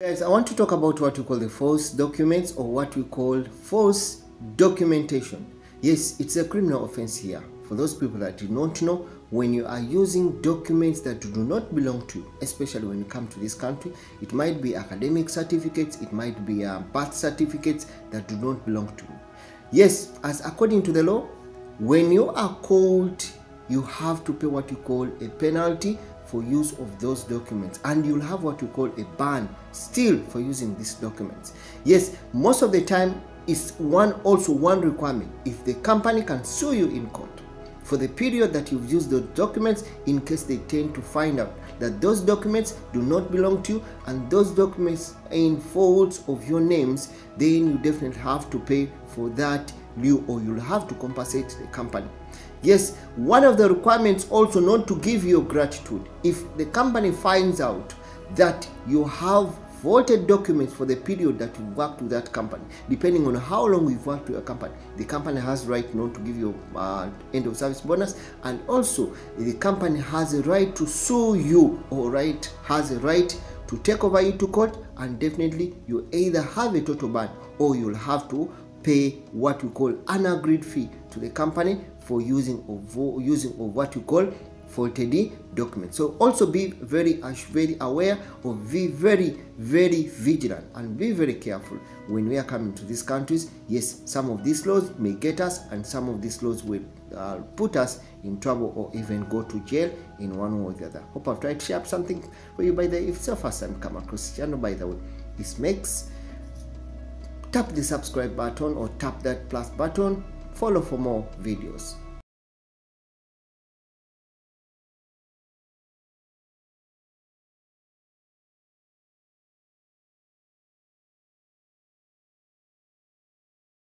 Guys, I want to talk about what we call the false documents or what we call false documentation. Yes, it's a criminal offense here. For those people that do not know, when you are using documents that do not belong to you, especially when you come to this country, it might be academic certificates, it might be uh, birth certificates that do not belong to you. Yes, as according to the law, when you are called, you have to pay what you call a penalty for use of those documents. And you'll have what we call a ban still for using these documents. Yes most of the time is one also one requirement. If the company can sue you in court for the period that you've used those documents in case they tend to find out that those documents do not belong to you and those documents are in faults of your names then you definitely have to pay for that lieu or you'll have to compensate the company Yes, one of the requirements also not to give you gratuity. If the company finds out that you have voted documents for the period that you worked with that company, depending on how long you've worked with a company, the company has right not to give you uh, end of service bonus, and also the company has a right to sue you, or right has a right to take over you to court, and definitely you either have a total ban or you'll have to pay what we call an agreed fee to the company for using of using of what you call faulted document. So also be very very aware or be very very vigilant and be very careful when we are coming to these countries. Yes, some of these laws may get us and some of these laws will uh, put us in trouble or even go to jail in one way or the other. Hope I've tried to share something for you by the if it's your first time come across the channel by the way. This makes tap the subscribe button or tap that plus button. Follow for more videos